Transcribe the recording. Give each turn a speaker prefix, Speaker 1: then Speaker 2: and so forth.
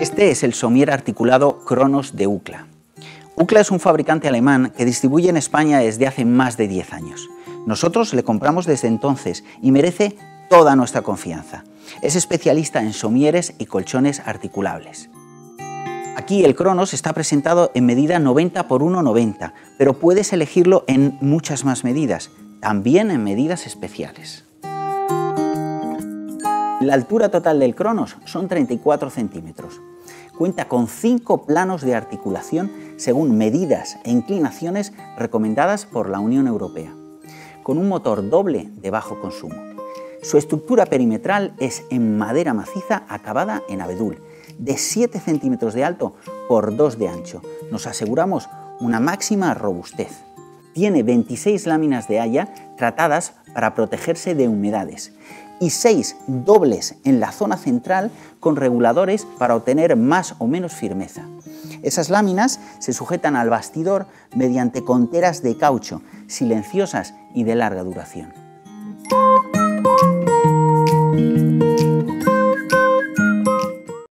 Speaker 1: Este es el somier articulado Cronos de UCLA. UCLA es un fabricante alemán que distribuye en España desde hace más de 10 años. Nosotros le compramos desde entonces y merece toda nuestra confianza. Es especialista en somieres y colchones articulables. Aquí el Cronos está presentado en medida 90 x 1,90, pero puedes elegirlo en muchas más medidas, también en medidas especiales. La altura total del Cronos son 34 centímetros. Cuenta con 5 planos de articulación según medidas e inclinaciones recomendadas por la Unión Europea, con un motor doble de bajo consumo. Su estructura perimetral es en madera maciza acabada en abedul, de 7 centímetros de alto por 2 de ancho. Nos aseguramos una máxima robustez. Tiene 26 láminas de haya tratadas para protegerse de humedades y 6 dobles en la zona central con reguladores para obtener más o menos firmeza. Esas láminas se sujetan al bastidor mediante conteras de caucho, silenciosas y de larga duración.